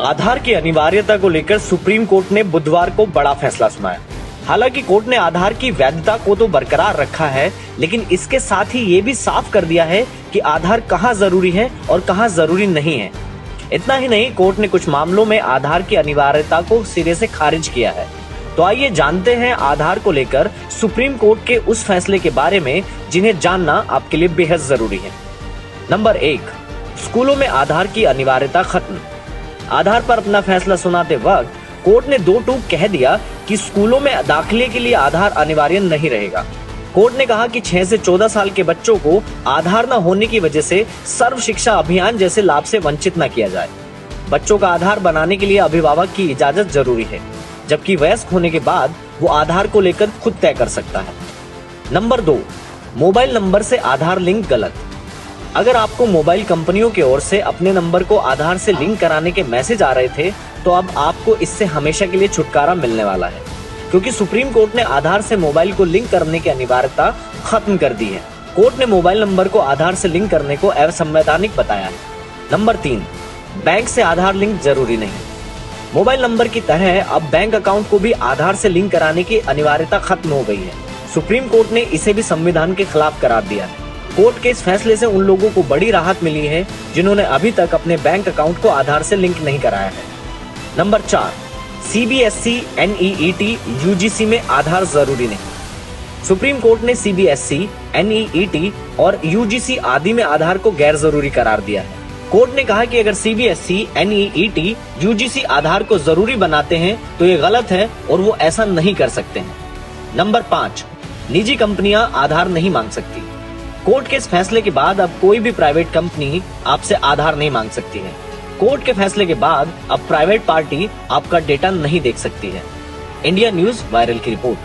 आधार की अनिवार्यता को लेकर सुप्रीम कोर्ट ने बुधवार को बड़ा फैसला सुनाया। हालाँकि कोर्ट ने आधार की वैधता को तो बरकरार रखा है, लेकिन इसके साथ ही ये भी साफ़ कर दिया है कि आधार कहाँ ज़रूरी है और कहाँ ज़रूरी नहीं है। इतना ही नहीं, कोर्ट ने कुछ मामलों में आधार की अनिवार्यता को सिरे से खारिज किया है। तो आइए जानते हैं आधार को लेकर सुप्रीम कोर्ट के उस फैसले के बारे में, जिन्हें जानना आपके लिए बेहद ज़रूरी है। नंबर एक, स्कूलों में आधार की अनिवार्यता खत्म। आधार पर अपना फैसला सुनाते वक्त कोर्ट ने दो टूक कह दिया कि स्कूलों में दाखिले के लिए आधार अनिवार्य नहीं रहेगा। कोर्ट ने कहा कि 6 से 14 साल के बच्चों को आधार न होने की वजह से सर्व शिक्षा अभियान जैसे लाभ से वंचित न किया जाए। बच्चों का आधार बनाने के लिए अभिभावक की इजाज़त ज़रूरी है, जबकि वयस्क होने के बाद वो आधार को लेकर खुद तय कर सकता है। नंबर दो, मोबाइल नंबर से आधार लिंक गलत। अगर आपको मोबाइल कंपनियों की ओर से अपने नंबर को आधार से लिंक कराने के मैसेज आ रहे थे तो अब आपको इससे हमेशा के लिए छुटकारा मिलने वाला है। क्योंकि सुप्रीम कोर्ट ने आधार से मोबाइल को लिंक करने की अनिवार्यता खत्म कर दी है। कोर्ट ने मोबाइल नंबर को आधार से लिंक करने को असंवैधानिक बताया है। नंबर तीन, बैंक से आधार लिंक ज़रूरी नहीं। मोबाइल नंबर की तरह अब बैंक अकाउंट को भी आधार से लिंक कराने की अनिवार्यता खत्म हो गई है। सुप्रीम कोर्ट ने इसे भी संविधान के खिलाफ करार दिया है। कोर्ट के इस फैसले से उन लोगों को बड़ी राहत मिली है, जिन्होंने अभी तक अपने बैंक अकाउंट को आधार से लिंक नहीं कराया है। नंबर चार सीबीएसई एनईईटी यूजीसी में आधार ज़रूरी नहीं। सुप्रीम कोर्ट ने सीबीएसई एनईईटी और यूजीसी आदि में आधार को गैर ज़रूरी करार दिया है। कोर्ट ने कहा कि अगर सीबीएसई एनईईटी यूजीसी आधार को ज़रूरी बनाते हैं तो ये गलत है और वो ऐसा नहीं कर सकते हैं। नंबर पाँच, निजी कंपनियाँ आधार नहीं मांग सकती। कोर्ट के इस फैसले के बाद अब कोई भी प्राइवेट कंपनी आपसे आधार नहीं मांग सकती है। कोर्ट के फैसले के बाद अब प्राइवेट पार्टी आपका डेटा नहीं देख सकती है। इंडिया न्यूज़ वायरल की रिपोर्ट।